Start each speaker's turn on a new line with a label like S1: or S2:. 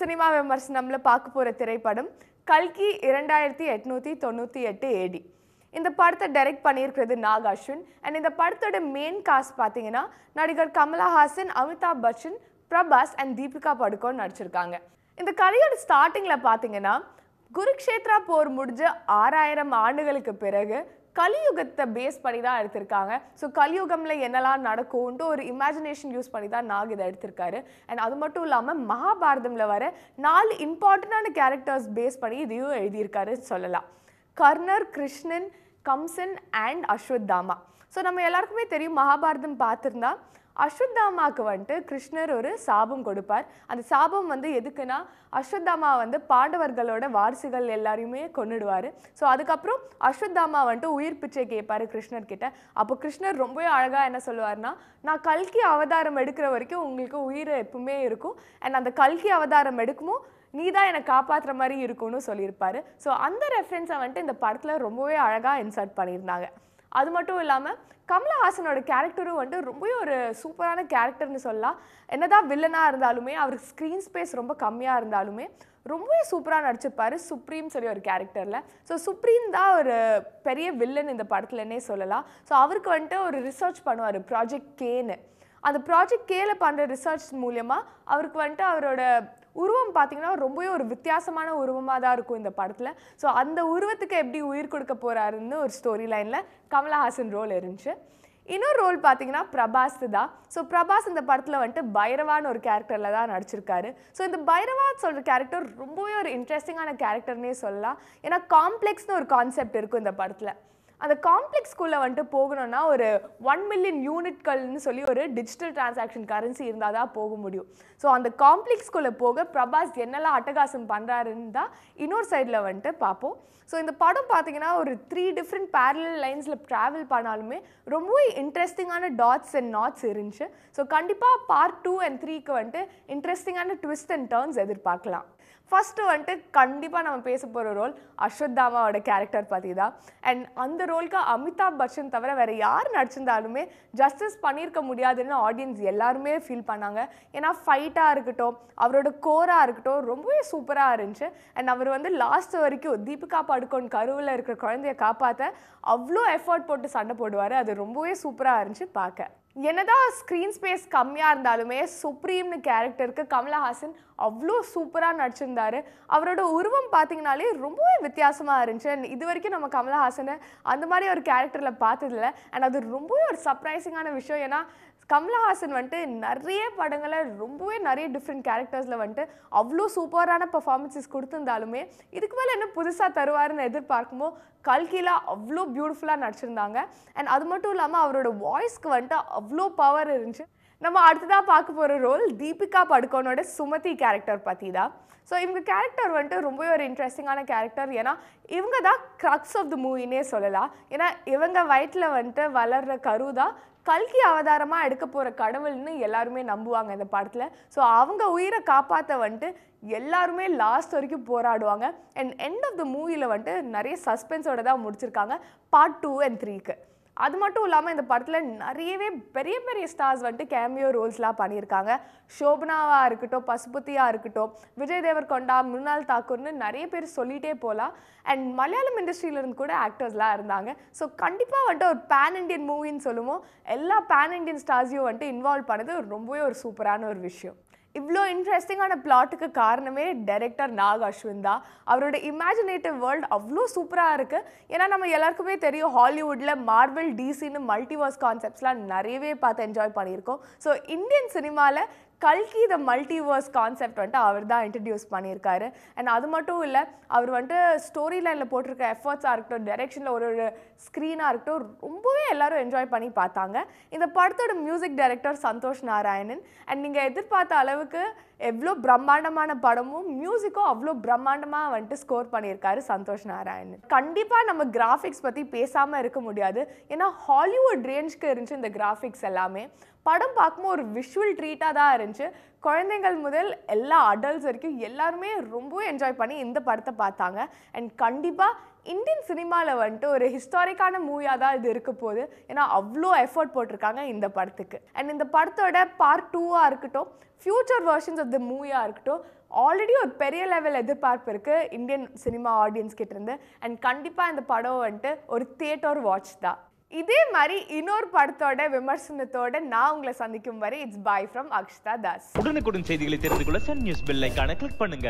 S1: Cinema விமர்சனம்ல பார்க்க போற திரைப்படம் கல்கி இரண்டாயிரத்தி எட்நூத்தி தொண்ணூத்தி எட்டு ஏடி இந்த படத்தை டைரக்ட் பண்ணியிருக்கிறது நாக் அஸ்வின் அண்ட் இந்த படத்தோட மெயின் காஸ்ட் பார்த்தீங்கன்னா நடிகர் கமலஹாசன் அமிதாப் பச்சன் பிரபாஸ் அண்ட் தீபிகா படுகோன் நடிச்சிருக்காங்க. இந்த கதையோட ஸ்டார்டிங்கில் பார்த்தீங்கன்னா குருக்ஷேத்ரா போர் முடிஞ்ச ஆறாயிரம் ஆண்டுகளுக்கு பிறகு கலியுகத்தை பேஸ் பண்ணி தான் எடுத்திருக்காங்க. ஸோ கலியுகமில் என்னெல்லாம் நடக்கும்ன்ட்டு ஒரு இமேஜினேஷன் யூஸ் பண்ணி தான் நாக் இதை எடுத்திருக்காரு. அண்ட் அது மட்டும் இல்லாமல் மகாபாரதமில் வர நாலு இம்பார்ட்டண்டான கேரக்டர்ஸ் பேஸ் பண்ணி இதையும் எழுதியிருக்காருன்னு சொல்லலாம். கர்ணர் கிருஷ்ணன் கம்சன் அண்ட் அஸ்வத்தாமா. ஸோ நம்ம எல்லாருக்குமே தெரியும் மகாபாரதம் பார்த்துருந்தா அஸ்வத்தாமாவுக்கு வந்துட்டு கிருஷ்ணர் ஒரு சாபம் கொடுப்பார். அந்த சாபம் வந்து எதுக்குன்னா அஸ்வத்தாமா வந்து பாண்டவர்களோட வாரிசுகள் எல்லாரையுமே கொன்னுடுவார். ஸோ அதுக்கப்புறம் அஸ்வத்தாமா வந்துட்டு உயிர் பிச்சை கேட்பார் கிருஷ்ணர் கிட்ட அப்போ கிருஷ்ணர் ரொம்பவே அழகாக என்ன சொல்லுவார்னா நான் கல்கி அவதாரம் எடுக்கிற வரைக்கும் உங்களுக்கு உயிர் எப்பவுமே இருக்கும். அண்ட் அந்த கல்கி அவதாரம் எடுக்குமோ நீ தான் என்னை காப்பாற்றுற மாதிரி இருக்கும்னு சொல்லியிருப்பாரு. ஸோ அந்த ரெஃபரன்ஸை வந்துட்டு இந்த படத்தில் ரொம்பவே அழகாக இன்சர்ட் பண்ணியிருந்தாங்க. அது மட்டும் இல்லாமல் கமலஹாசனோட கேரக்டரும் வந்துட்டு ரொம்பவே ஒரு சூப்பரான கேரக்டர்னு சொல்லலாம். என்னதான் வில்லனாக இருந்தாலுமே அவருக்கு ஸ்க்ரீன் ஸ்பேஸ் ரொம்ப கம்மியாக இருந்தாலுமே ரொம்பவே சூப்பராக நடிச்சிருப்பார் சுப்ரீம் சொல்லி ஒரு கேரக்டரில் ஸோ சுப்ரீம் தான் ஒரு பெரிய வில்லன் இந்த படத்துலன்னே சொல்லலாம். ஸோ அவருக்கு வந்துட்டு ஒரு ரிசர்ச் பண்ணுவார் ப்ராஜெக்ட் கேன்னு அந்த ப்ராஜெக்ட் கேல பண்ணுற ரிசர்ச் மூலியமாக அவருக்கு வந்துட்டு அவரோட உருவம் பார்த்தீங்கன்னா ரொம்பவே ஒரு வித்தியாசமான உருவமாக தான் இருக்கும் இந்த படத்தில். ஸோ அந்த உருவத்துக்கு எப்படி உயிர் கொடுக்க போகிறாருன்னு ஒரு ஸ்டோரி லைனில் கமலஹாசன் ரோல் இருந்துச்சு. இன்னொரு ரோல் பார்த்தீங்கன்னா பிரபாஸ் தான். ஸோ பிரபாஸ் இந்த படத்தில் வந்துட்டு பைரவான்னு ஒரு கேரக்டரில் தான் நடிச்சிருக்காரு. ஸோ இந்த பைரவா சொல்கிற கேரக்டர் ரொம்பவே ஒரு இன்ட்ரெஸ்டிங்கான கேரக்டர்னே சொல்லலாம். ஏன்னா காம்ப்ளெக்ஸ்னு ஒரு கான்செப்ட் இருக்கும் இந்த படத்தில். அந்த காம்ப்ளெக்ஸ்குள்ளே வந்துட்டு போகணும்னா ஒரு ஒன் மில்லியன் யூனிட்கள்னு சொல்லி ஒரு டிஜிட்டல் டிரான்சாக்ஷன் கரன்சி இருந்தால் தான் போக முடியும். ஸோ அந்த காம்ப்ளெக்ஸ்குள்ளே போக பிரபாஸ் என்னெல்லாம் அட்டகாசம் பண்ணுறாருன்னு தான் இன்னொரு சைடில் வந்துட்டு பார்ப்போம். ஸோ இந்த படம் பார்த்தீங்கன்னா ஒரு த்ரீ டிஃப்ரெண்ட் பேரலல் லைன்ஸில் ட்ராவல் பண்ணாலுமே ரொம்பவே இன்ட்ரெஸ்டிங்கான டாட்ஸ் அண்ட் நாட்ஸ் இருந்துச்சு. ஸோ கண்டிப்பாக பார்ட் டூ அண்ட் த்ரீக்கு வந்துட்டு இன்ட்ரெஸ்டிங்கான ட்விஸ்ட் அண்ட் டர்ன்ஸ் எதிர்பார்க்கலாம். ஃபஸ்ட்டு வந்துட்டு கண்டிப்பாக நம்ம பேச போகிற ரோல் அஸ்வத்தாமாவோட கேரக்டர் பற்றி தான் அண்ட் அந்த ரோலுக்கு அமிதாப் பச்சன் தவிர வேறு யார் நடிச்சிருந்தாலுமே ஜஸ்டிஸ் பண்ணியிருக்க முடியாதுன்னு ஆடியன்ஸ் எல்லாருமே ஃபீல் பண்ணாங்க. ஏன்னா ஃபைட்டாக இருக்கட்டும் அவரோட கோராக இருக்கட்டும் ரொம்பவே சூப்பராக இருந்துச்சு. அண்ட் அவர் வந்து லாஸ்ட் வரைக்கும் தீபிகா படுக்கோன் கருவில் இருக்கிற குழந்தைய காப்பாற்ற அவ்வளோ எஃபர்ட் போட்டு சண்டை போடுவார். அது ரொம்பவே சூப்பராக இருந்துச்சு பார்க்க. என்னதான் ஸ்க்ரீன் ஸ்பேஸ் கம்மியாக இருந்தாலுமே சுப்ரீம்னு கேரக்டருக்கு கமலஹாசன் அவ்வளோ சூப்பராக நடிச்சிருந்தாரு. அவரோட உருவம் பார்த்தீங்கனாலே ரொம்பவே வித்தியாசமாக இருந்துச்சு. இது வரைக்கும் நம்ம கமலஹாசனை அந்த மாதிரி ஒரு கேரக்டரில் பார்த்ததில்ல. அண்ட் அது ரொம்பவே ஒரு சர்ப்ரைசிங்கான விஷயம். ஏன்னா கமலஹாசன் வந்துட்டு நிறைய படங்களை ரொம்பவே நிறைய டிஃப்ரெண்ட் கேரக்டர்ஸில் வந்துட்டு அவ்வளோ சூப்பரான பர்ஃபார்மன்ஸஸ் கொடுத்துருந்தாலுமே இதுக்கு மேலே என்ன புதுசாக தருவாருன்னு எதிர்பார்க்குமோ கல்கிலா அவ்வளோ பியூட்டிஃபுல்லாக நடிச்சிருந்தாங்க. அண்ட் அது மட்டும் இல்லாமல் அவரோட வாய்ஸ்க்கு வந்துட்டு அவ்வளோ பவர் இருந்துச்சு. நம்ம அடுத்ததாக பார்க்க போகிற ரோல் தீபிகா படுகோனோட சுமதி கேரக்டர் பற்றி தான். ஸோ இவங்க கேரக்டர் வந்துட்டு ரொம்பவே ஒரு இன்ட்ரெஸ்டிங்கான கேரக்டர் ஏன்னா இவங்க தான் க்ரக்ஸ் ஆஃப் த மூவினே சொல்லலாம். ஏன்னா இவங்க வயிற்றில் வந்துட்டு வளர்கிற கரு தான் கல்கி அவதாரமாக எடுக்க போகிற கடவுள்னு எல்லாருமே நம்புவாங்க இந்த படத்தில். ஸோ அவங்க உயிரை காப்பாற்ற வந்துட்டு எல்லாருமே லாஸ்ட் வரைக்கும் போராடுவாங்க. அண்ட் எண்ட் ஆஃப் த மூவியில் வந்துட்டு நிறைய சஸ்பென்ஸோட தான் முடிச்சிருக்காங்க. பார்ட் டூ அண்ட் த்ரீக்கு அது மட்டும் இல்லாமல் இந்த படத்தில் நிறையவே பெரிய பெரிய ஸ்டார்ஸ் வந்துட்டு கேமியோ ரோல்ஸ்லாம் பண்ணியிருக்காங்க. ஷோபனாவாக இருக்கட்டும் பசுபதியாக இருக்கட்டும் விஜய் தேவர் கொண்டா மிருனால் தாக்கூர்னு நிறைய பேர் சொல்லிகிட்டே போகலாம் அண்ட் மலையாளம் இண்டஸ்ட்ரியிலேருந்து கூட ஆக்டர்ஸ்லாம் இருந்தாங்க. ஸோ கண்டிப்பாக வந்துட்டு ஒரு பேன் இண்டியன் மூவின்னு சொல்லுவோம். எல்லா பேன் இண்டியன் ஸ்டார்ஸையும் வந்துட்டு இன்வால்வ் பண்ணது ரொம்பவே ஒரு சூப்பரான ஒரு விஷயம். இவ்வளோ இன்ட்ரெஸ்டிங்கான பிளாட்டுக்கு காரணமே டைரக்டர் நாக் அஸ்வின் தான். அவரோட இமேஜினேட்டிவ் வேர்ல்ட் அவ்வளோ சூப்பராக இருக்குது ஏன்னா நம்ம எல்லாருக்குமே தெரியும் ஹாலிவுட்டில் மார்வல் டிசின்னு மல்டிவர்ஸ் கான்செப்ட்ஸ்லாம் நிறையவே பார்த்து என்ஜாய் பண்ணியிருக்கோம். ஸோ இந்தியன் சினிமாவில் கல்கி த மல்டிவர்ஸ் கான்செப்ட் வந்துட்டு அவர் தான் இன்ட்ரடியூஸ் பண்ணியிருக்காரு. அண்ட் அது மட்டும் இல்லை அவர் வந்துட்டு ஸ்டோரி லைனில் போட்டிருக்க எஃபர்ட்ஸாக இருக்கட்டும் டைரெக்ஷனில் ஒரு ஒரு ஸ்க்ரீனாக இருக்கட்டும் ரொம்பவே எல்லாரும் என்ஜாய் பண்ணி பார்த்தாங்க. இந்த படத்தோட music director Santhosh Narayanan. And நீங்கள் எதிர்பார்த்த அளவுக்கு எவ்வளோ பிரம்மாண்டமான படமும் மியூசிக்கும் அவ்வளோ பிரம்மாண்டமாக வந்துட்டு ஸ்கோர் பண்ணியிருக்காரு சந்தோஷ் நாராயணன். கண்டிப்பாக நம்ம கிராஃபிக்ஸ் பற்றி பேசாமல் இருக்க முடியாது. ஏன்னா ஹாலிவுட் ரேஞ்சுக்கு இருந்துச்சு இந்த கிராஃபிக்ஸ் எல்லாமே. படம் பார்க்கும்போது ஒரு விஷுவல் ட்ரீட்டாக தான் இருந்துச்சு. குழந்தைங்கள் முதல் எல்லா அடல்ட்ஸ் வரைக்கும் எல்லாருமே ரொம்பவும் என்ஜாய் பண்ணி இந்த படத்தை பார்த்தாங்க. அண்ட் கண்டிப்பாக இந்தியன் சினிமாவில் வந்துட்டு ஒரு ஹிஸ்டாரிக்கான மூவியாக தான் இது இருக்க போகுது. ஏன்னா அவ்வளோ எஃபர்ட் போட்டிருக்காங்க இந்த படத்துக்கு. அண்ட் இந்த படத்தோட பார்ட் டூவாக இருக்கட்டும் ஃப்யூச்சர் வெர்ஷன்ஸ் ஆஃப் த மூவியாக இருக்கட்டும் ஆல்ரெடி ஒரு பெரிய லெவல் எதிர்பார்ப்பு இருக்குது இந்தியன் சினிமா ஆடியன்ஸ் கிட்டேருந்து அண்ட் கண்டிப்பாக இந்த படம் வந்துட்டு ஒரு தியேட்டர் வாட்ச் தான். இதே மாதிரி இன்னொரு படத்தோட விமர்சனத்தோட நான் உங்களை சந்திக்கும் வரை it's bye from Akshata Das.
S2: உடனுக்குடன் செய்திகளை தெரிந்து கொள்ள சன் நியூஸ் பெல் ஐக்கான கிளிக் பண்ணுங்க.